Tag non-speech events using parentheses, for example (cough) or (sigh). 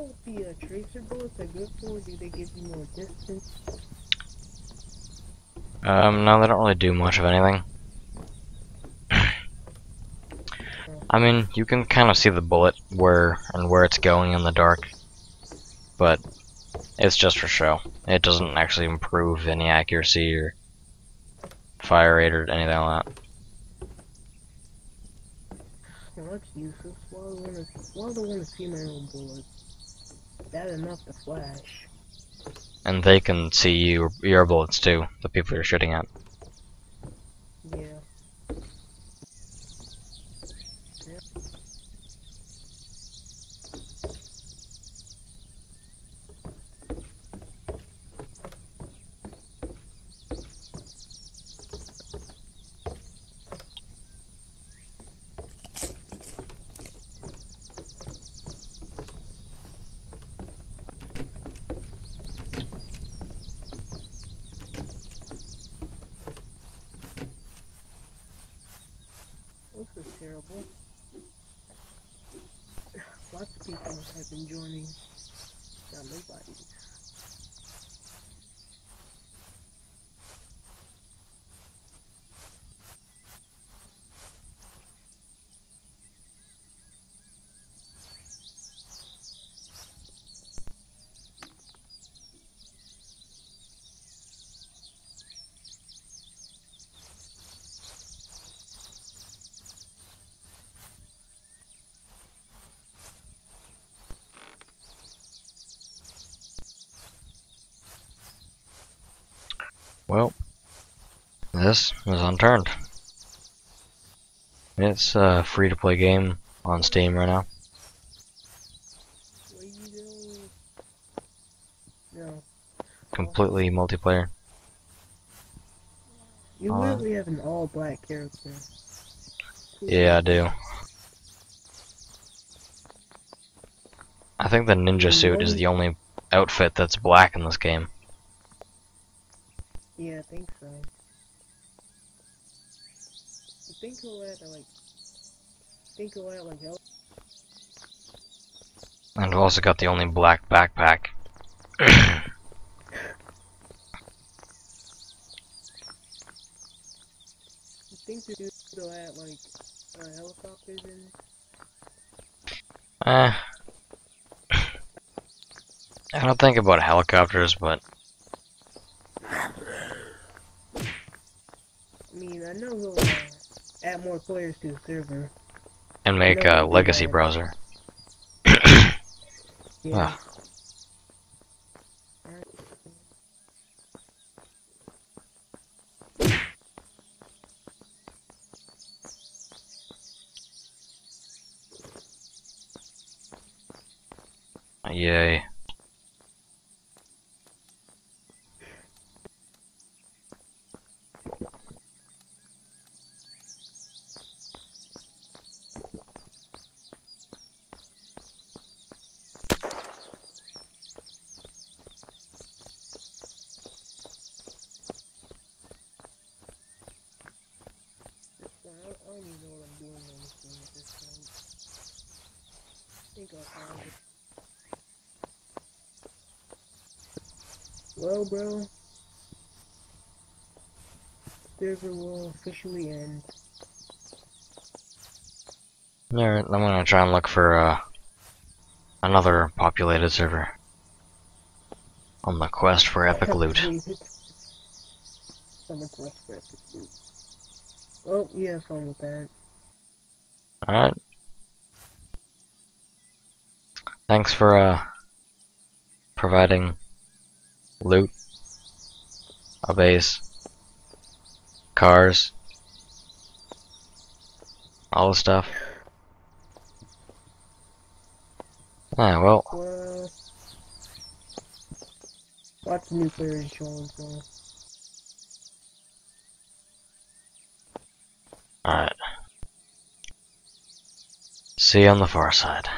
know what the uh, tracer bullets are good for? Do they give you more distance? Um, no, they don't really do much of anything. I mean, you can kind of see the bullet where and where it's going in the dark, but it's just for show. It doesn't actually improve any accuracy or fire rate or anything like that. Well, that's useless. Why do I want to? Why do I want to see my own bullets? That enough to flash. And they can see you, your bullets too, the people you're shooting at. Yeah. This is terrible. Lots of people have been joining. Not nobody. Well, this is unturned. It's a free to play game on Steam right now. Where you go? No. Completely multiplayer. You Uh, literally have an all black character. Yeah, I do. I think the ninja suit is the only outfit that's black in this game. Yeah, I think so. I think he'll add like. I think he'll add like hell. And I've also got the only black backpack. You (coughs) think the dude will add like uh, helicopters in? Eh. I don't think about helicopters, but (laughs) I know he'll uh, add more players to the server. and make a legacy browser. (coughs) Yeah. Ah. Yay. Even know what I'm doing on this one at this point. I think I'll find it. Well, bro. Server will officially end. Alright, I'm gonna try and look for uh, another populated server. On the quest for epic (laughs) loot. Summer quest for epic loot. Well, you have fun with that. Alright. Thanks for uh providing loot, a base, cars, all the stuff. Ah, well, Well, lots of new players joined, so. Alright. See you on the far side.